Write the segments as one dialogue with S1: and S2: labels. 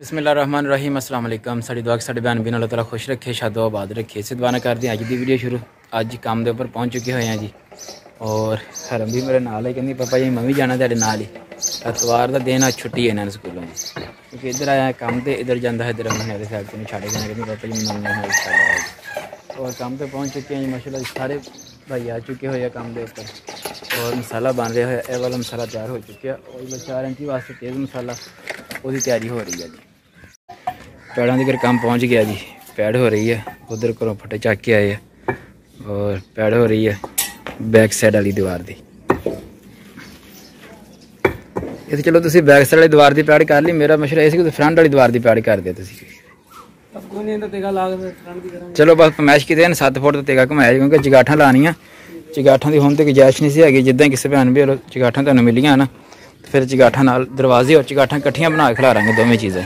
S1: ਬਿਸਮਿਲ੍ਲਾਹਿਰਰਹਿਮਾਨਿਰਰਹੀਮ ਅਸਲਾਮ ਅਲੈਕਮ ਸਾਡੀ ਦੁਆ ਕਿ ਸਾਡੇ ਬਿਆਨ ਬਿਨ ਅੱਲਾਹ ਤਾਲਾ ਖੁਸ਼ ਰੱਖੇ ਸ਼ਾਦੋ ਆਬਾਦ ਰੱਖੇ ਇਸੇ ਦੁਆ ਨਾਲ ਕਰਦੇ ਹਾਂ ਅੱਜ ਦੀ ਵੀਡੀਓ ਸ਼ੁਰੂ ਅੱਜ ਕੰਮ ਦੇ ਉੱਪਰ ਪਹੁੰਚ ਚੁੱਕੇ ਹੋਏ ਹਾਂ ਜੀ ਔਰ ਹਰਮ ਵੀ ਮੇਰੇ ਨਾਲ ਹੈ ਕਹਿੰਦੀ ਪਾਪਾ ਜੀ ਮੈਂ ਵੀ ਜਾਣਾ ਤੁਹਾਡੇ ਨਾਲ ਹੀ ਐਤਵਾਰ ਦਾ ਦਿਨ ਆ ਛੁੱਟੀ ਹੈ ਇਹਨਾਂ ਨੂੰ ਸਕੂਲੋਂ ਜੀ ਕਿਉਂਕਿ ਇੱਧਰ ਆਇਆ ਕੰਮ ਤੇ ਇੱਧਰ ਜਾਂਦਾ ਹੈ ਇੱਧਰ ਮੇਰੇ ਸਾਹਿਬ ਨੂੰ ਛੱਡ ਕੇ ਕਹਿੰਦੀ ਪਾਪਾ ਜੀ ਮੈਨੂੰ ਨਹੀਂ ਛੱਡ ਆਇਆ ਜੀ ਔਰ ਕੰਮ ਤੇ ਪਹੁੰਚ ਚੁੱਕੇ ਹਾਂ ਜੀ ਮਾਸ਼ਾਅੱਲਾ ਸਾਰੇ ਭਾਈ ਆ ਚੁੱਕੇ ਹੋਏ ਆ ਕੰਮ ਦੇ ਉੱਪਰ ਔਰ ਮਸਾਲਾ ਬਣ ਰਿਹਾ ਹੈ ਇਹ ਵਾਲਾ ਮਸਾਲਾ ਤਿਆਰ ਹੋ ਚੁੱਕਿਆ ਔਰ ਇਹ 4 ਇੰਚੀ ਵਾਸਤੇ ਤੇਜ਼ ਮਸਾਲਾ ਉਹਦੀ ਤਿਆਰੀ ਹੋ ਰਹੀ ਹੈ ਜੀ। ਪੈੜਾਂ ਦੇ ਘਰ ਕੰਮ ਪਹੁੰਚ ਗਿਆ ਜੀ। ਪੈੜ ਹੋ ਰਹੀ ਹੈ ਉਧਰ ਘਰੋਂ ਫਟੇ ਚੱਕ ਕੇ ਆਏ ਆ। ਔਰ ਪੈੜ ਹੋ ਰਹੀ ਹੈ ਬੈਕ ਸਾਈਡ ਵਾਲੀ ਦੀਵਾਰ ਦੀ। ਇਹ ਚਲੋ ਤੁਸੀਂ ਬੈਕ ਸਾਈਡ ਵਾਲੀ ਦੀਵਾਰ ਦੀ ਪੈੜ ਕਰ ਲਈ। ਮੇਰਾ ਮਸ਼ਰਾ ਇਹ ਸੀ ਕਿ ਫਰੰਟ ਵਾਲੀ ਦੀਵਾਰ ਦੀ ਪੈੜ ਕਰ ਦਿਓ ਤੁਸੀਂ। ਚਲੋ ਬਸ ਪਮੈਸ਼ ਕਿਤੇ ਨੇ 7 ਫੁੱਟ ਦਾ ਤੇਗਾ ਘੁਮਾਇਆ ਜੀ, ਕਿਉਂਕਿ ਚਗਾਠਾਂ ਲਾਣੀਆਂ ਚਗਾਠਾਂ ਦੀ ਹੁਣ ਤੇ ਗੁਜਾਇਸ਼ ਨਹੀਂ ਸੀ ਹੈਗੀ। ਜਿੱਦਾਂ ਕਿਸੇ ਭੈਣ ਵੀ ਚਗਾਠਾਂ ਤੁਹਾਨੂੰ ਮਿਲੀਆਂ ਨਾ ਫਿਰ ਚਗਾਠਾਂ ਨਾਲ ਦਰਵਾਜ਼ੇ ਔਰ ਚਗਾਠਾਂ ਇਕੱਠੀਆਂ ਬਣਾ ਕੇ ਖਿਲਾਰਾਂਗੇ ਦੋਵੇਂ ਚੀਜ਼ਾਂ।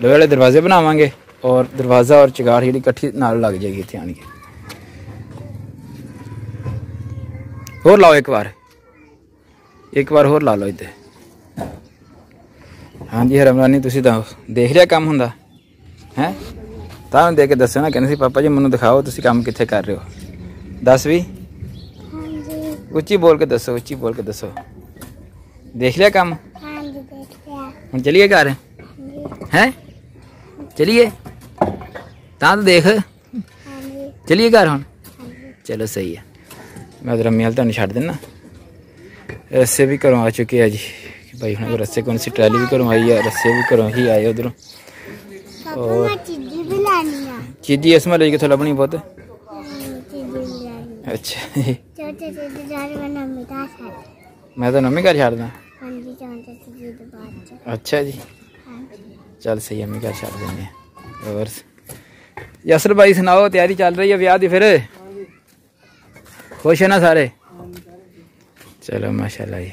S1: ਲੋਹੇ ਵਾਲੇ ਦਰਵਾਜ਼ੇ ਬਣਾਵਾਂਗੇ ਔਰ ਦਰਵਾਜ਼ਾ ਔਰ ਚਗਾਠ ਜਿਹੜੀ ਇਕੱਠੀ ਨਾਲ ਲੱਗ ਜਾਏਗੀ ਇੱਥੇ ਆਣ ਕੇ। ਹੋਰ ਲਾਓ ਇੱਕ ਵਾਰ। ਇੱਕ ਵਾਰ ਹੋਰ ਲਾ ਲਓ ਇੱਥੇ ਹਾਂਜੀ ਹਰਮਰਾਨੀ ਤੁਸੀਂ ਤਾਂ ਦੇਖ ਲਿਆ ਕੰਮ ਹੁੰਦਾ। ਹੈ? ਤਾਂ ਦੇ ਕੇ ਦੱਸੋ ਨਾ ਕਹਿੰਦੇ ਸੀ ਪਾਪਾ ਜੀ ਮੈਨੂੰ ਦਿਖਾਓ ਤੁਸੀਂ ਕੰਮ ਕਿੱਥੇ ਕਰ ਰਹੇ ਹੋ? ਦੱਸ ਵੀ।
S2: ਹਾਂਜੀ।
S1: ਉੱਚੀ ਬੋਲ ਕੇ ਦੱਸੋ ਉੱਚੀ ਬੋਲ ਕੇ ਦੱਸੋ। ਦੇਖ ਲਿਆ ਕੰਮ
S2: ਹਾਂਜੀ ਦੇਖ ਲਿਆ
S1: ਹੁਣ ਚਲੀਏ ਘਰ ਹੈ ਚਲੀਏ ਤਾਂ ਤਾਂ ਦੇਖ
S2: ਹਾਂਜੀ
S1: ਚਲੀਏ ਘਰ ਹੁਣ ਚਲੋ ਸਹੀ ਹੈ ਮੈਂ ਉਧਰ ਮੀਲ ਤੁਹਾਨੂੰ ਛੱਡ ਦਿੰਨਾ ਰੱਸੇ ਵੀ ਘਰੋਂ ਆ ਚੁੱਕੇ ਆ ਜੀ ਕਿ ਭਾਈ ਹੁਣ ਰੱਸੇ ਕੋਲ ਸੀ ਟਰਾਲੀ ਵੀ ਘਰੋਂ ਆਈ ਹੈ ਰੱਸੇ ਵੀ ਘਰੋਂ ਹੀ ਆਏ ਉਧਰੋਂ
S2: ਪਾਪਾ ਮੈਂ ਚੀਜ਼ੀ ਵੀ ਲੈਣੀ ਆ
S1: ਚੀਜੀ ਇਸ ਮਹੱਲੇ 'ਚ ਕਿੱਥੋਂ ਲੱਭਣੀ ਪੁੱਤ
S2: ਹਮ, ਚੀਜ਼ੀ ਵੀ ਲੈਣੀ
S1: ਅੱਛਾ ਜੀ।
S2: ਛੋਟੇ ਛੋਟੇ ਜਾਰ ਮੈਂ ਨਮੀ ਦਾ ਸਾਥ
S1: ਮੈਂ ਤਾਂ ਨਵੀਂ ਘਰ ਛੱਡਦਾ
S2: ਹਾਂਜੀ ਚਾਹੁੰਦੇ ਸੀ ਜੀ ਦੇ ਬਾਅਦ ਚ
S1: ਅੱਛਾ ਜੀ
S2: ਹਾਂਜੀ
S1: ਚੱਲ ਸਹੀ ਹੈ ਮੈਂ ਘਰ ਛੱਡ ਦਿੰਦੇ ਹਾਂ ਹੋਰ ਯਸਰ ਭਾਈ ਸੁਣਾਓ ਤਿਆਰੀ ਚੱਲ ਰਹੀ ਹੈ ਵਿਆਹ ਦੀ ਫਿਰ ਖੁਸ਼ ਹੈ ਨਾ ਸਾਰੇ ਚਲੋ ਮਾਸ਼ਾਅੱਲਾ ਜੀ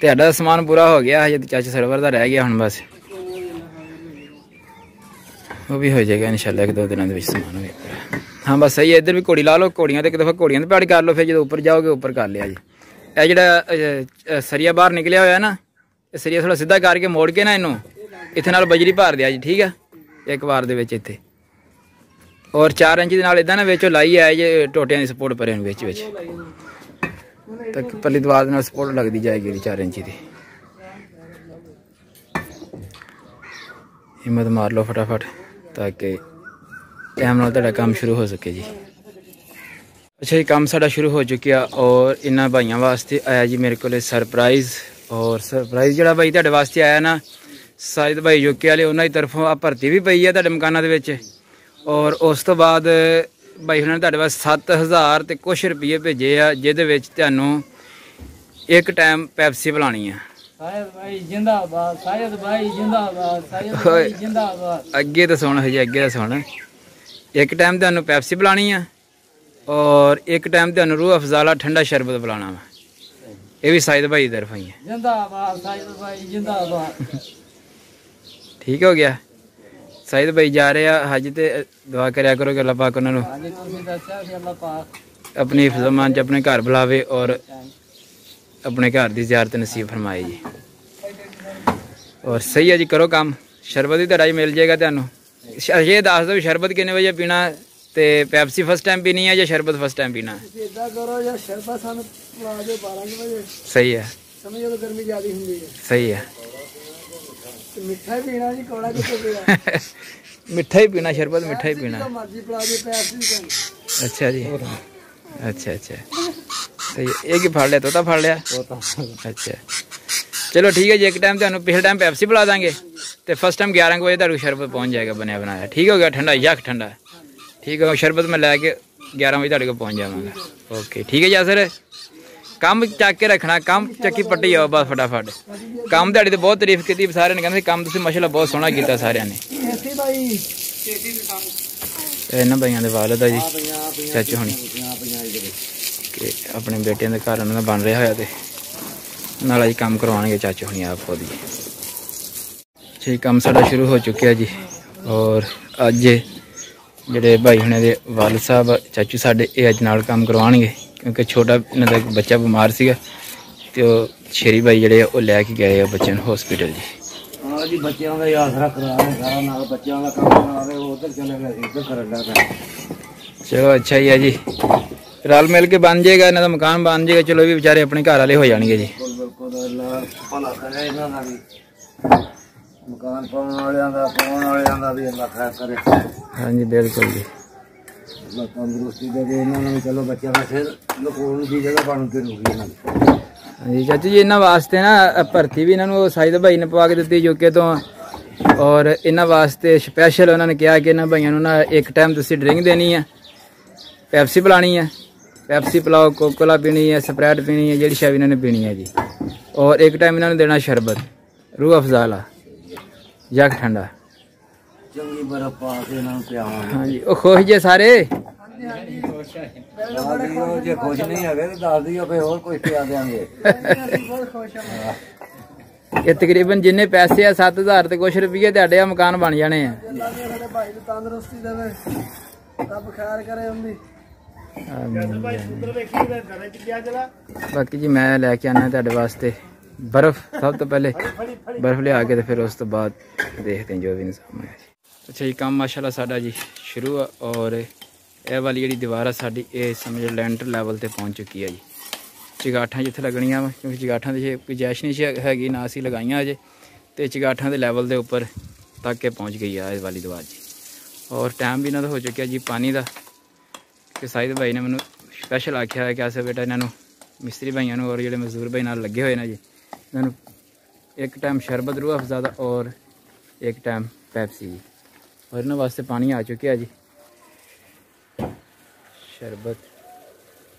S1: ਤੁਹਾਡਾ ਸਮਾਨ ਪੂਰਾ ਹੋ ਗਿਆ ਹਜੇ ਚਾਚੇ ਸਰਵਰ ਦਾ ਰਹਿ ਗਿਆ ਹੁਣ ਬਸ ਉਹ ਵੀ ਹੋ ਜਾਏਗਾ ਇਨਸ਼ਾਅੱਲਾ ਇੱਕ ਦੋ ਦਿਨਾਂ ਦੇ ਵਿੱਚ ਸਮਾਨ ਹੋ ਜਾਏਗਾ ਹਾਂ ਬਸ ਸਹੀ ਹੈ ਇੱਧਰ ਵੀ ਘੋੜੀ ਲਾ ਲਓ ਘੋੜੀਆਂ ਤੇ ਇੱਕ ਦਫਾ ਘੋੜੀਆਂ ਤੇ ਪੈੜ ਕਰ ਲਓ ਫਿਰ ਇਹ ਜਿਹੜਾ ਅਹ, ਸਰੀਆ ਬਾਹਰ ਨਿਕਲਿਆ ਹੋਇਆ ਨਾ ਇਹ ਸਰੀਆ ਥੋੜਾ ਸਿੱਧਾ ਕਰਕੇ ਮੋੜ ਕੇ ਨਾ ਇਹਨੂੰ ਇੱਥੇ ਨਾਲ ਬਜਰੀ ਭਰ ਦਿਆ ਜੀ ਠੀਕ ਆ? ਇੱਕ ਵਾਰ ਦੇ ਵਿੱਚ ਇੱਥੇ। ਔਰ 4 ਇੰਚ ਦੇ ਨਾਲ ਇਦਾਂ ਨਾ ਵਿੱਚੋਂ ਲਾਈ ਆਏ ਜੇ ਟੋਟਿਆਂ ਦੀ ਸਪੋਰਟ ਪਰੇ ਨੂੰ ਵਿੱਚ ਵਿੱਚ। ਤੱਕ ਪੱਲੀ ਦਵਾਰ ਦੇ ਨਾਲ ਸਪੋਰਟ ਲੱਗਦੀ ਜਾਏਗੀ ਇਹਦੀ 4 ਇੰਚ ਦੀ। ਹਿੰਮਤ ਮਾਰ ਲਓ ਫਟਾਫਟ ਤਾਂ ਕਿ ਟਾਈਮ ਨਾਲ ਤੁਹਾਡਾ ਕੰਮ ਸ਼ੁਰੂ ਹੋ ਸਕੇ ਜੀ। ਅੱਛਾ ਜੀ ਕੰਮ ਸਾਡਾ ਸ਼ੁਰੂ ਹੋ ਚੁੱਕਿਆ ਔਰ ਇਹਨਾਂ ਭਾਈਆਂ ਵਾਸਤੇ ਆਇਆ ਜੀ ਮੇਰੇ ਕੋਲੇ ਸਰਪ੍ਰਾਈਜ਼ ਔਰ ਸਰਪ੍ਰਾਈਜ਼ ਜਿਹੜਾ ਭਾਈ ਤੁਹਾਡੇ ਵਾਸਤੇ ਆਇਆ ਨਾ ਸਾਜਦ ਭਾਈ ਜੋਕੇ ਵਾਲੇ ਉਹਨਾਂ ਦੀ ਤਰਫੋਂ ਆ ਭਰਤੀ ਵੀ ਪਈ ਹੈ ਤੁਹਾਡੇ ਮਕਾਨਾਂ ਦੇ ਵਿੱਚ ਔਰ ਉਸ ਤੋਂ ਬਾਅਦ ਭਾਈ ਉਹਨਾਂ ਨੇ ਤੁਹਾਡੇ ਵਾਸਤੇ 7000 ਤੇ ਕੁਝ ਰੁਪਏ ਭੇਜੇ ਆ ਜਿਹਦੇ ਵਿੱਚ ਤੁਹਾਨੂੰ ਇੱਕ ਟਾਈਮ ਪੈਪਸੀ ਪਿਲਾਣੀ ਆ।
S3: ਸਾਇਦ ਭਾਈ ਜਿੰਦਾਬਾਦ ਸਾਇਦ ਭਾਈ ਜਿੰਦਾਬਾਦ ਸਾਇਦ ਭਾਈ ਜਿੰਦਾਬਾਦ।
S1: ਅੱਗੇ ਤਾਂ ਸੁਣ ਹਜੇ ਅੱਗੇ ਤਾਂ ਸੁਣ। ਇੱਕ ਟਾਈਮ ਤੁਹਾਨੂੰ ਪੈਪਸੀ ਪਿਲਾਣੀ ਆ। ਔਰ ਇੱਕ ਟਾਈਮ ਤੁਹਾਨੂੰ ਰੂਹ ਅਫਜ਼ਾਲਾ ਠੰਡਾ ਸ਼ਰਬਤ ਪਿਲਾਣਾ ਵਾ। ਇਹ ਵੀ ਸਾਇਦ ਭਾਈ ਦੀ ਤਰਫੋਂ ਹੀ ਹੈ।
S3: ਜਿੰਦਾਬਾਦ ਸਾਇਦ ਭਾਈ ਜਿੰਦਾਬਾਦ।
S1: ਠੀਕ ਹੋ ਗਿਆ। ਸਾਇਦ ਭਾਈ ਜਾ ਰਹੇ ਆ ਹਜ ਤੇ ਦੁਆ ਕਰਿਆ ਕਰੋ ਕਿ ਅੱਲਾਹ ਪਾਕ ਉਹਨਾਂ ਨੂੰ
S3: ਹਾਂਜੀ ਤੁਸੀਂ ਦੱਸਿਆ ਸੀ ਅੱਲਾਹ ਪਾਕ।
S1: ਆਪਣੀ ਫਜ਼ਮਾਨ ਚ ਆਪਣੇ ਘਰ ਬੁਲਾਵੇ ਔਰ ਆਪਣੇ ਘਰ ਦੀ ਜ਼ਿਆਰਤ ਨਸੀਬ ਫਰਮਾਏ ਜੀ। ਔਰ ਸਹੀ ਹੈ ਜੀ ਕਰੋ ਕੰਮ। ਸ਼ਰਬਤ ਵੀ ਤੁਹਾਡਾ ਹੀ ਮਿਲ ਜਾਏਗਾ ਤੁਹਾਨੂੰ। ਇਹ ਦੱਸ ਦਿਓ ਸ਼ਰਬਤ ਕਿੰਨੇ ਵਜੇ ਪੀਣਾ ਤੇ ਪੈਪਸੀ ਫਸਟ ਟਾਈਮ ਪੀਣੀ ਹੈ ਜਾਂ ਸ਼ਰਬਤ ਫਸਟ ਟਾਈਮ ਪੀਣਾ? ਹੈ?
S3: ਇਦਾਂ ਕਰੋ ਜਾਂ ਸ਼ਰਬਤ ਸਾਨੂੰ ਲਾ ਦਿਓ 12 ਵਜੇ।
S1: ਸਹੀ ਹੈ
S3: ਸਮਝ ਗਰਮੀ ਜ਼ਿਆਦੀ ਹੁੰਦੀ ਹੈ।
S1: ਸਹੀ ਹੈ
S3: ਤੇ ਮਿੱਠਾ ਹੀ ਪੀਣਾ ਜੀ ਕੋੜਾ ਕਿੱਥੇ ਪਿਆ
S1: ਮਿੱਠਾ ਹੀ ਪੀਣਾ ਸ਼ਰਬਤ ਮਿੱਠਾ ਹੀ ਪੀਣਾ।
S3: ਮਰਜ਼ੀ ਪਿਲਾ ਦਿਓ
S1: ਅੱਛਾ ਜੀ। ਅੱਛਾ ਅੱਛਾ। ਸਹੀ ਹੈ। ਇਹ ਕੀ ਫੜ ਲਿਆ? ਤੋਤਾ ਫੜ ਲਿਆ? ਅੱਛਾ। ਚਲੋ ਠੀਕ ਹੈ ਜੀ ਇੱਕ ਟਾਈਮ ਤੁਹਾਨੂੰ ਪਿਛਲੇ ਟਾਈਮ ਪੈਪਸੀ ਪਿਲਾ ਦਾਂਗੇ। ਤੇ ਫਸਟ ਟਾਈਮ 11 ਕੁ ਵਜੇ ਤੁਹਾਨੂੰ ਸ਼ਰਬਤ ਪਹੁੰਚ ਜਾਏਗਾ ਬਣਿਆ ਬਣਾਇਆ ਠੀਕ ਹੋ ਗਿਆ? ਠੰਡਾ ਯਖ ਠੰਡਾ। ਠੀਕ ਹੈ ਸ਼ਰਬਤ ਮੈਂ ਲੈ ਕੇ 11 ਵਜੇ ਤੁਹਾਡੇ ਕੋਲ ਪਹੁੰਚ ਜਾਵਾਂਗਾ। ਓਕੇ ਠੀਕ ਹੈ ਜੀ ਸਰ ਕੰਮ ਚੱਕ ਕੇ ਰੱਖਣਾ, ਕੰਮ ਚੱਕੀ ਪੱਟੀ ਆਓ ਬਸ ਫਟਾਫਟ। ਕੰਮ ਤੁਹਾਡੀ ਤੇ ਬਹੁਤ ਤਾਰੀਫ ਕੀਤੀ, ਸਾਰਿਆਂ ਨੇ ਕਹਿੰਦੇ ਕੰਮ ਤੁਸੀਂ ਮਾਸ਼ਾਅੱਲਾ ਬਹੁਤ ਸੋਹਣਾ ਕੀਤਾ ਸਾਰਿਆਂ ਨੇ। ਇਹਨਾਂ ਭਾਈਆਂ ਦੇ ਵਾਲਦ ਆ ਜੀ ਚਾਚੂ ਹੁਣੀ। ਕਿ ਆਪਣੇ ਬੇਟਿਆਂ ਦੇ ਘਰ ਉਹਨਾਂ ਦਾ ਬਣ ਰਿਹਾ ਹੋਇਆ ਤੇ ਨਾਲ ਜੀ ਕੰਮ ਕਰਵਾਉਣਗੇ, ਚਾਚੂ ਹੁਣੀ ਆਪ ਖੁਦ ਜੀ, ਕੰਮ ਸਾਡਾ ਸ਼ੁਰੂ ਹੋ ਚੁੱਕਿਆ ਜੀ, ਔਰ ਅੱਜ ਜਿਹੜੇ ਭਾਈ ਹੁਣੇ ਦੇ ਵਾਲਦ ਸਾਹਿਬ ਚਾਚੂ ਸਾਡੇ ਇਹ ਅੱਜ ਨਾਲ ਕੰਮ ਕਰਵਾਉਣਗੇ ਕਿਉਂਕਿ ਛੋਟਾ ਇਹਨਾਂ ਦਾ ਬੱਚਾ ਬਿਮਾਰ ਸੀਗਾ ਤੇ ਉਹ ਸ਼ੇਰੀ ਭਾਈ ਜਿਹੜੇ ਆ ਉਹ ਲੈ ਕੇ ਗਏ ਆ ਬੱਚੇ ਨੂੰ ਹਸਪੀਟਲ ਜੀ।
S4: ਬਾਬਾ ਜੀ ਬੱਚਿਆਂ ਦਾ ਯਾਦ ਰੱਖਣਾ ਹੈ ਸਾਰਾ ਨਾਲ ਬੱਚਿਆਂ ਦਾ ਕੰਮ ਕਰਾ ਰਹੇ ਉਧਰ ਚਲੇ ਗਏ ਇੱਧਰ ਕਰਨ ਦਾ
S1: ਚਲੋ ਅੱਛਾ ਹੀ ਹੈ ਜੀ। ਰਲ ਮਿਲ ਕੇ ਬਣ ਜਾਏਗਾ ਇਹਨਾਂ ਦਾ ਮਕਾਨ ਬਣ ਜਾਏਗਾ ਚਲੋ ਵੀ ਵਿਚਾਰੇ ਆਪਣੇ ਘਰ ਵਾਲੇ ਹੋ ਜਾਣਗੇ ਜੀ।
S4: ਬਿਲਕੁਲ ਬਿਲਕੁਲ ਅੱਲਾ ਭਲਾ ਕਰੇ ਇਹਨਾਂ ਦਾ ਵੀ। ਮਕਾਨ ਪਾਉਣ ਵਾਲਿਆਂ ਦਾ ਪਾਉਣ ਵਾਲਿਆਂ ਦਾ ਵੀ ਅੱਲਾ ਖੈਰ ਕਰੇ।
S1: ਹਾਂਜੀ ਬਿਲਕੁਲ ਜੀ।
S4: ਅੱਲਾ ਤੰਦਰੁਸਤੀ ਦੇ ਦੇ ਇਹਨਾਂ ਨੂੰ ਚਲੋ ਬੱਚਿਆਂ ਦਾ ਫਿਰ ਲੁਕਾਉਣ ਦੀ ਜਗ੍ਹਾ ਬਣ ਕੇ ਰੁਕੀ ਇਹਨਾਂ ਦੀ।
S1: ਹਾਂਜੀ ਚਾਚੂ ਜੀ ਇਹਨਾਂ ਵਾਸਤੇ ਨਾ ਭਰਤੀ ਵੀ ਇਹਨਾਂ ਨੂੰ ਸਾਈਦ ਭਾਈ ਨੇ ਪਵਾ ਕੇ ਦਿੱਤੀ ਯੂਕੇ ਤੋਂ। ਔਰ ਇਹਨਾਂ ਵਾਸਤੇ ਸਪੈਸ਼ਲ ਉਹਨਾਂ ਨੇ ਕਿਹਾ ਕਿ ਇਹਨਾਂ ਭਾਈਆਂ ਨੂੰ ਨਾ ਇੱਕ ਟਾਈਮ ਤੁਸੀਂ ਡਰਿੰਕ ਦੇਣੀ ਹੈ ਪੈਪਸੀ ਪਿਲਾਣੀ ਹੈ ਪੈਪਸੀ ਪਿਲਾਓ ਕੋਕੋਲਾ ਪੀਣੀ ਹੈ ਸਪਰੈਟ ਪੀਣੀ ਹੈ ਜਿਹੜੀ ਸ਼ਾਇਦ ਇਹਨਾਂ ਨੇ ਪੀਣੀ ਹੈ ਜੀ। ਔਰ ਇੱਕ ਟਾਈਮ ਇਹਨਾਂ ਨੂੰ ਦੇਣਾ ਸ਼ਰਬਤ ਰੂਹ ਅਫਜ਼ਾ ਵਾਲਾ ਜਾਂ ਠੰਡਾ।
S4: ਚੰਗੀ ਬਰਫ ਪਾ ਕੇ ਇਹਨਾਂ ਨੂੰ ਪਿਆਵਾਂਗੇ।
S1: ਹਾਂਜੀ ਉਹ ਖੁਸ਼ ਜੇ ਸਾਰੇ?
S4: ਦੱਸ ਦਿਓ ਜੇ ਖੁਸ਼ ਨਹੀਂ ਹੈਗੇ ਤਾਂ ਦੱਸ ਦਿਓ ਫੇ ਹੋਰ ਕੁਝ ਪਿਆ ਦੇਾਂਗੇ
S1: ਇਹ ਤਕਰੀਬਨ ਜਿੰਨੇ ਪੈਸੇ ਆ 7000 ਤੇ ਕੁਛ ਰੁਪਏ ਤੁਹਾਡੇ ਆ ਮਕਾਨ ਬਣ ਜਾਣੇ ਆ।
S3: ਸਾਡੇ ਭਾਈ ਨੂੰ ਤੰਦਰੁਸਤੀ ਦੇਵੇ। ਰੱਬ ਖੈਰ ਕਰੇ ਉਹਦੀ।
S1: ਬਾਕੀ ਜੀ ਮੈਂ ਲੈ ਕੇ ਆਣਾ ਤੁਹਾਡੇ ਵਾਸਤੇ। ਬਰਫ਼ ਸਭ ਤੋਂ ਪਹਿਲੇ ਬਰਫ਼ ਲਿਆ ਕੇ ਤੇ ਫਿਰ ਉਸ ਤੋਂ ਬਾਅਦ ਦੇਖਦੇ ਹਾਂ ਜੋ ਵੀ ਇੰਤਜ਼ਾਮ ਹੈ ਜੀ। ਅੱਛਾ ਜੀ ਕੰਮ ਮਾਸ਼ਾਅੱਲਾ ਸਾਡਾ ਜੀ ਸ਼ੁਰੂ ਆ ਔਰ ਇਹ ਵਾਲੀ ਜਿਹੜੀ ਦੀਵਾਰ ਆ ਸਾਡੀ ਇਹ ਸਮਝ ਲੈਂਟਰ ਲੈਵਲ ਤੇ ਪਹੁੰਚ ਚੁੱਕੀ ਹੈ ਜੀ। ਚਿਗਾਠਾਂ ਜਿੱਥੇ ਲੱਗਣੀਆਂ ਵਾ ਕਿਉਂਕਿ ਚਿਗਾਠਾਂ ਦੀ ਜੇ ਗੁੰਜਾਇਸ਼ ਨਹੀਂ ਹੈਗੀ ਨਾ ਅਸੀਂ ਲਗਾਈਆਂ ਅਜੇ ਤੇ ਚਿਗਾਠਾਂ ਦੇ ਲੈਵਲ ਦੇ ਉੱਪਰ ਤੱਕ ਇਹ ਪਹੁੰਚ ਗਈ ਆ ਇਹ ਵਾਲੀ ਦੀਵਾਰ ਜੀ। ਔਰ ਟਾਈਮ ਵੀ ਇਹਨਾਂ ਦਾ ਹੋ ਚੁੱਕਿਆ ਜੀ ਪਾਣੀ ਦਾ ਕਿ ਸਾਇਦ ਭਾਈ ਨੇ ਮੈਨੂੰ ਸਪੈਸ਼ਲ ਆਖਿਆ ਹੈ ਕਿ ਆਸੇ ਬੇਟਾ ਇਹਨਾਂ ਨੂੰ ਮਿਸਤਰੀ ਭਾਈਆਂ ਨੂੰ ਔਰ ਜਿਹੜੇ ਮਜ਼ਦੂਰ ਭਾਈ ਨਾਲ ਲੱਗੇ ਹੋਏ ਨੇ ਜੀ ਇਹਨਾਂ ਨੂੰ ਇੱਕ ਟਾਈਮ ਸ਼ਰਬਤ ਰੂਹ ਅਫਜ਼ਾ ਦਾ ਔਰ ਇੱਕ ਟਾਈਮ ਪੈਪਸੀ ਜੀ ਔਰ ਇਹਨਾਂ ਵਾਸਤੇ ਪਾਣੀ ਆ ਚੁੱਕਿਆ ਜੀ। ਸ਼ਰਬਤ।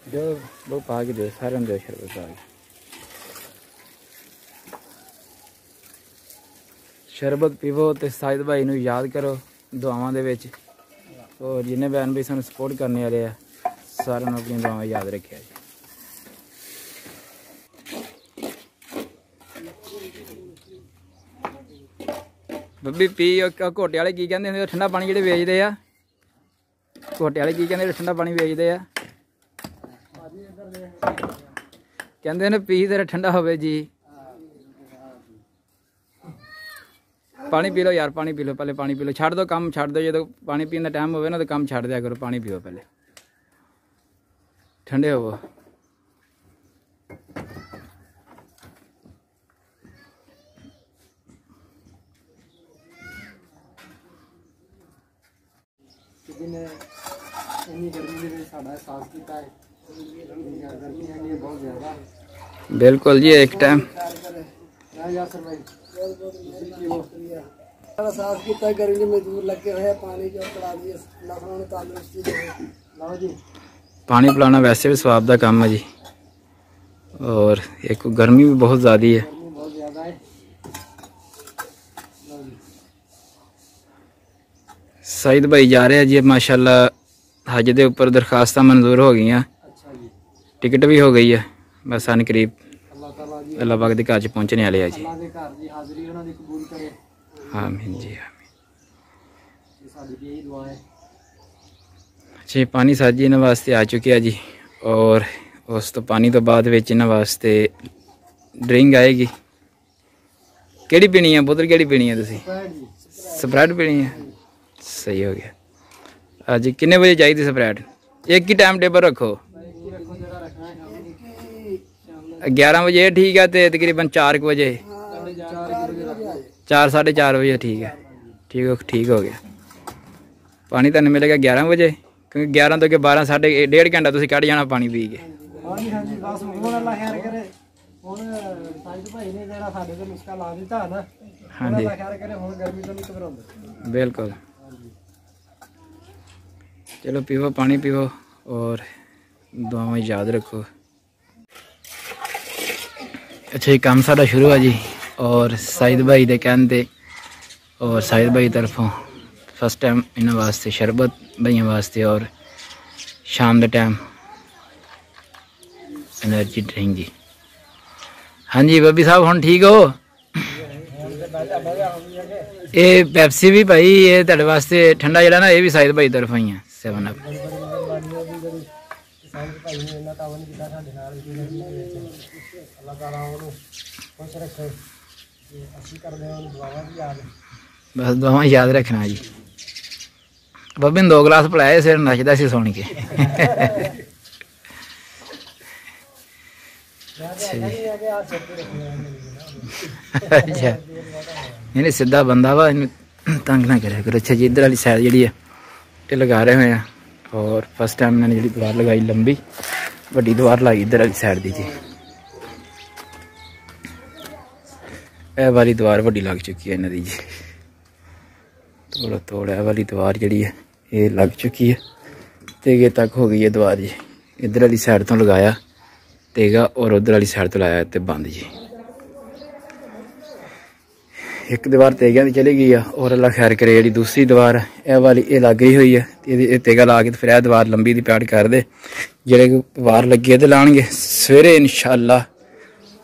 S1: ਜੋ ਉਹ ਪਾ ਕੇ ਦਿਓ, ਸਾਰਿਆਂ ਨੂੰ ਦਿਓ ਸ਼ਰਬਤ ਪਾ ਸ਼ਰਬਤ ਪੀਵੋ ਤੇ ਸਾਇਦ ਭਾਈ ਨੂੰ ਯਾਦ ਕਰੋ, ਦੁਆਵਾਂ ਦੇ ਵਿੱਚ। ਔਰ ਜਿੰਨੇ ਭੈਣ ਵੀ ਸਾਨੂੰ ਸਪੋਰਟ ਕਰਨ ਵਾਲੇ ਆ, ਸਾਰਿਆਂ ਨੂੰ ਆਪਣੀਆਂ ਦੁਆਵਾਂ ਯਾਦ ਰੱਖਿਆ ਜੀ। ਬੱਬੀ, ਪੀ, ਉਹ ਘੋਟੇ ਵਾਲੇ ਕੀ ਕਹਿੰਦੇ ਹੁੰਦੇ? ਠੰਡਾ ਪਾਣੀ ਜਿਹੜੇ ਵੇਚਦੇ ਆ। ਘੋਟੇ ਵਾਲੇ ਕੀ ਕਹਿੰਦੇ? ਠੰਡਾ ਪਾਣੀ ਵੇਚਦੇ ਆ। ਕਹਿੰਦੇ ਨੇ, ਪੀ, ਤੇਰਾ ਠੰਡਾ ਹੋਵੇ ਜੀ। ਪਾਣੀ ਪੀ ਲਓ ਯਾਰ, ਪਾਣੀ ਪੀ ਲਓ, ਪਹਿਲੇ ਪਾਣੀ ਪੀ ਲਓ। ਛੱਡ ਦਿਓ ਕੰਮ, ਛੱਡ ਦਿਓ ਜਦੋਂ ਪਾਣੀ ਪੀਣ ਦਾ ਟਾਈਮ ਹੋਵੇ ਨਾ, ਤਾਂ ਕੰਮ ਛੱਡ ਦਿਆ ਕਰੋ, ਪਾਣੀ ਪੀਓ ਪਹਿਲੇ। ਠੰਡੇ ਹੋਵੋ।
S3: ਜਿਹਨੇ ਇੰਨੀ ਗਰਮੀ ਦੇ ਵਿੱਚ ਸਾਡਾ ਸਾਥ ਕੀਤਾ ਹੈ ਗਰਮੀ ਹੈਗੀ ਹੈ ਬਹੁਤ ਜ਼ਿਆਦਾ
S1: ਬਿਲਕੁਲ ਜੀ ਇੱਕ ਟਾਈਮ
S3: ਨਾ ਯਾਸਰ ਭਾਈ ਸਾਡਾ ਸਾਥ ਕੀਤਾ ਗਰਮੀ ਦੇ ਮਜ਼ਦੂਰ ਲੱਗੇ ਹੋਏ ਆ ਪਾਣੀ ਜੋ ਪੜਾ ਦੀ ਲਖਨਊ ਨੂੰ ਤੰਦਰੁਸਤੀ ਦੇਵੇ ਲਓ ਜੀ
S1: ਪਾਣੀ ਪਿਲਾਉਣਾ ਵੈਸੇ ਵੀ ਸਵਾਬ ਦਾ ਕੰਮ ਹੈ ਜੀ ਔਰ ਇੱਕ ਗਰਮੀ ਵੀ ਬਹੁਤ ਜ਼ਿਆਦੀ ਹੈ
S3: ਗਰਮੀ ਬਹੁਤ ਜ਼ਿਆਦਾ ਹੈ
S1: ਸਈਦ ਭਾਈ ਜਾ ਰਹੇ ਆ ਜੀ ਮਾਸ਼ਾਅੱਲਾ ਹਜ ਦੇ ਉੱਪਰ ਦਰਖਾਸਤਾਂ ਮਨਜ਼ੂਰ ਹੋ ਗਈਆਂ। ਟਿਕਟ ਵੀ ਹੋ ਗਈ ਹੈ ਬਸ ਹਨ ਕਰੀਬ
S3: ਅੱਲਾਹ ਤਾਲਾ ਜੀ।
S1: ਅੱਲਾਹ ਪਾਕ ਦੇ ਘਰ ਚ ਪਹੁੰਚਣੇ ਵਾਲੇ ਆ ਜੀ।
S3: ਅੱਲਾਹ ਦੇ ਘਰ ਦੀ ਹਾਜ਼ਰੀ ਉਹਨਾਂ ਦੀ ਕਬੂਲ ਕਰੇ।
S1: ਆਮੀਨ ਜੀ ਆਮੀਨ।
S3: ਇਹ ਸਾਡੀ ਵੀ ਇਹੀ ਦੁਆ ਹੈ।
S1: ਅੱਛਾ ਜੀ ਪਾਣੀ ਸਾਜੀ ਇਹਨਾਂ ਵਾਸਤੇ ਆ ਚੁੱਕਿਆ ਜੀ ਔਰ ਉਸ ਤੋਂ ਪਾਣੀ ਤੋਂ ਬਾਅਦ ਵਿੱਚ ਇਹਨਾਂ ਵਾਸਤੇ ਡਰਿੰਕ ਆਏਗੀ। ਕਿਹੜੀ ਪੀਣੀ ਹੈ ਬੋਤਲ ਕਿਹੜੀ ਪੀਣੀ ਹੈ ਤੁਸੀਂ? ਸਪਰੈਟ ਪੀਣੀ ਹੈ ਸਹੀ ਹੋ ਗਿਆ। ਅੱਜ ਕਿੰਨੇ ਵਜੇ ਚਾਹੀਦੀ ਸਪਰੈਟ ਇੱਕ ਹੀ ਟਾਈਮ ਟੇਬਲ ਰੱਖੋ। 11 ਵਜੇ ਠੀਕ ਹੈ ਤੇ ਤਕਰੀਬਨ 4 ਵਜੇ।
S3: ਸਾਢੇ ਚਾਰ ਵਜੇ ਰੱਖੋ
S1: 4 4:30 ਵਜੇ ਠੀਕ ਹੈ ਠੀਕ ਹੋ ਠੀਕ ਹੋ ਗਿਆ। ਪਾਣੀ ਤੁਹਾਨੂੰ ਮਿਲੇਗਾ 11 ਵਜੇ? ਕਿਉਂਕਿ 11 ਤੋਂ ਕੇ 12 ਸਾਢੇ ਡੇਢ ਘੰਟਾ ਤੁਸੀਂ ਕੱਢ ਜਾਣਾ ਪਾਣੀ ਪੀ ਕੇ।
S3: ਹਾਂਜੀ ਹਾਂਜੀ ਬਸ ਹੁਣ ਅੱਲਾ ਖੈਰ ਕਰੇ। ਹੁਣ ਸਾਈਦ ਭਾਈ ਨੇ ਜਿਹੜਾ ਸਾਡੇ ਤੇ ਨੁਸਖਾ ਲਾ ਦਿੱਤਾ ਹੈ ਨਾ ਹੁਣ
S1: ਹਾਂਜੀ।
S3: ਅੱਲਾ ਖੈਰ ਕਰੇ ਹੁਣ ਗਰਮੀ ਤੋਂ ਨਹੀਂ ਘਬਰਾਉਂਦੇ।
S1: ਬਿਲਕੁਲ। چلو پیو، پانی پیو اور دعاؤں یاد رکھو۔ اچھا جی کام سارا شروع ہے جی۔ اور سائد بھائی دے کہندے اور سعید بھائی طرفوں فسٹ ٹائم ان واسطے شربت بھائی واسطے اور شام دے ٹائم انرجی ڈرنک جی۔ ہاں جی ببی صاحب ہوں ٹھیک ہو؟ یہ پیپسی بھی بھائی یہ تیرے واسطے ٹھنڈا جڑا نا، یہ بھی سائد بھائی طرف ہی ہیں 7 ਅਪ
S3: ਸਾਈਦ ਭਾਈ ਨੇ ਇੰਨਾ ਤਾਵਨ ਕੀਤਾ ਸਾਡੇ ਨਾਲ ਅੱਲਾਹ ਤਾਲਾ ਉਹਨੂੰ ਖੁਸ਼ ਰੱਖੇ ਤੇ ਅਸੀਂ ਕਰਦੇ ਹਾਂ ਉਹਨੂੰ ਦੁਆਵਾਂ ਵੀ ਯਾਦ
S1: ਬਸ ਦੋਵਾਂ ਯਾਦ ਰੱਖਣਾ ਜੀ। ਬੱਬੇ ਨੇ ਦੋ ਗਲਾਸ ਪਿਲਾਏ, ਸਿਰ ਨੱਚਦਾ ਸੀ ਸੁਣ ਕੇ। ਅੱਛਾ। ਇਹਨੇ ਸਿੱਧਾ ਬੰਦਾ ਵਾ, ਇਹਨੂੰ ਤੰਗ ਨਾ ਕਰਿਆ ਕਰੋ। ਅੱਛਾ ਜੀ, ਇੱਧਰ ਵਾਲੀ ਸਾਈਡ ਜਿਹੜੀ ਹੈ ਇਹ ਲਗਾ ਰਹੇ ਹੋਏ ਆ। ਔਰ ਫਸਟ ਟਾਈਮ ਇਹਨਾਂ ਨੇ ਜਿਹੜੀ ਦੀਵਾਰ ਲਗਾਈ ਲੰਬੀ, ਵੱਡੀ ਦੀਵਾਰ ਲਾਈ ਇੱਧਰ ਵਾਲੀ ਸਾਈਡ ਦੀ ਜੀ। ਇਹ ਵਾਲੀ ਦੀਵਾਰ ਵੱਡੀ ਲੱਗ ਚੁੱਕੀ ਹੈ ਇਹਨਾਂ ਦੀ ਜੀ। ਥੋੜਾ ਥੋੜਾ ਇਹ ਵਾਲੀ ਦੀਵਾਰ ਜਿਹੜੀ ਹੈ, ਇਹ ਲੱਗ ਚੁੱਕੀ ਹੈ। ਤੇਗੇ ਤੱਕ ਹੋ ਗਈ ਹੈ ਦੀਵਾਰ ਜੀ। ਇੱਧਰ ਵਾਲੀ ਸਾਈਡ ਤੋਂ ਲਗਾਇਆ, ਤੇਗਾ ਔਰ ਉਧਰ ਵਾਲੀ ਸਾਈਡ ਤੋਂ ਲਾਇਆ ਤੇ ਬੰਦ ਜੀ। ਇੱਕ ਦੀਵਾਰ ਤੇਗਿਆਂ ਦੀ ਚਲੀ ਗਈ ਆ ਔਰ ਅੱਲਾ ਖੈਰ ਕਰੇ ਜਿਹੜੀ ਦੂਸਰੀ ਦੀਵਾਰ ਹੈ, ਇਹ ਵਾਲੀ ਇਹ ਲੱਗ ਗਈ ਹੋਈ ਆ ਇਹਦੀ ਇਹ ਤੇਗਾ ਲਾ ਕੇ ਫਿਰ ਇਹ ਦੀਵਾਰ ਲੰਬੀ ਦੀ ਪੈੜ ਕਰ ਦੇ ਜਿਹੜੇ ਕੋਈ ਦੀਵਾਰ ਲੱਗੀ ਹੈ ਤੇ ਲਾਣਗੇ ਸਵੇਰੇ ਇਨਸ਼ਾਅੱਲਾ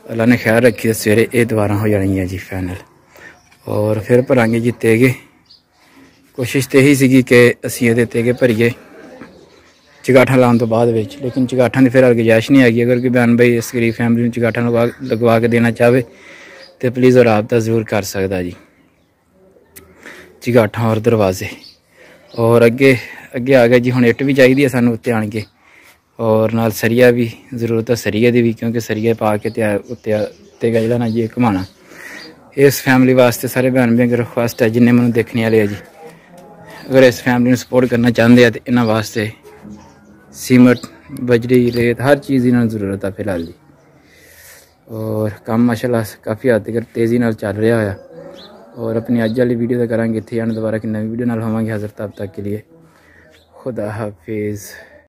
S1: ਅੱਲਾ ਨੇ ਖੈਰ ਰੱਖੀ ਤੇ ਸਵੇਰੇ ਇਹ ਦੀਵਾਰਾਂ ਹੋ ਜਾਣਗੀਆਂ ਜੀ ਫਾਈਨਲ ਔਰ ਫਿਰ ਭਰਾਂਗੇ ਜੀ ਤੇਗੇ। ਕੋਸ਼ਿਸ਼ ਤੇ ਇਹੀ ਸੀਗੀ ਕਿ ਅਸੀਂ ਇਹਦੇ ਤੇਗੇ ਭਰੀਏ। ਚਗਾਠਾਂ ਲਾਉਣ ਤੋਂ ਬਾਅਦ ਵਿੱਚ ਲੇਕਿਨ ਚਗਾਠਾਂ ਦੀ ਫਿਰ ਗੁੰਜਾਇਸ਼ ਨਹੀਂ ਹੈਗੀ ਅਗਰ ਕੋਈ ਬਿਆਨ ਭਾਈ ਇਸ ਗਰੀਬ ਫੈਮਿਲੀ ਨੂੰ ਚਗਾਠਾਂ ਲਗਵਾ ਲਗਵਾ ਕੇ ਦੇਣਾ ਚਾਹਵੇ ਤੇ ਪਲੀਜ਼ ਉਹ ਰਾਬਤਾ ਜ਼ਰੂਰ ਕਰ ਸਕਦਾ ਜੀ। ਚਗਾਠਾਂ ਔਰ ਦਰਵਾਜ਼ੇ। ਔਰ ਅੱਗੇ ਅੱਗੇ ਆ ਗਿਆ ਜੀ, ਹੁਣ ਇੱਟ ਵੀ ਚਾਹੀਦੀ ਹੈ ਸਾਨੂੰ ਉੱਤੇ ਆਣ ਕੇ। ਔਰ ਨਾਲ ਸਰੀਆ ਵੀ, ਜ਼ਰੂਰਤ ਹੈ ਸਰੀਏ ਦੀ ਵੀ, ਕਿਉਂਕਿ ਸਰੀਏ ਪਾ ਕੇ ਤੇ ਉੱਤੇ ਉੱਤੇ ਜਿਹੜਾ ਨਾ ਜੀ ਇਹ ਘੁਮਾਣਾ ਇਸ ਫੈਮਿਲੀ ਵਾਸਤੇ ਸਾਰੇ ਭੈਣ ਭੈਣ ਰਿਕੁਐਸਟ ਹੈ, ਜਿੰਨੇ ਮੈਨੂੰ ਦੇਖਣੇ ਵਾਲੇ ਆ ਜੀ। ਅਗਰ ਇਸ ਫੈਮਿਲੀ ਨੂੰ ਸਪੋਰਟ ਕਰਨਾ ਚਾਹੁੰਦੇ ਆ, ਤੇ ਇਹਨਾਂ ਵਾਸਤੇ ਸੀਮਟ, ਬਜਰੀ, ਰੇਤ, ਹਰ ਚੀਜ਼ ਦੀ ਨੂੰ ਜ਼ਰੂਰਤ ਆ ਫਿਲਹਾਲ ਜੀ। ਔਰ ਕੰਮ ਮਾਸ਼ਾਅੱਲਾ ਕਾਫੀ ਹੱਦ ਤੱਕ ਤੇਜ਼ੀ ਨਾਲ ਚੱਲ ਰਿਹਾ ਹੋਇਆ ਔਰ ਆਪਣੀ ਅੱਜ ਵਾਲੀ ਵੀਡੀਓ ਦਾ ਕਰਾਂਗੇ ਇੱਥੇ ਆਣ ਦੁਬਾਰਾ ਕਿ ਨਵੀਂ ਵੀਡੀਓ ਨਾਲ ਹੋਵਾਂਗੇ ਹਾਜ਼ਰ ਤਬ ਤੱਕ ਕੇ ਲਈ ਖੁਦਾ ਹਾਫਿਜ਼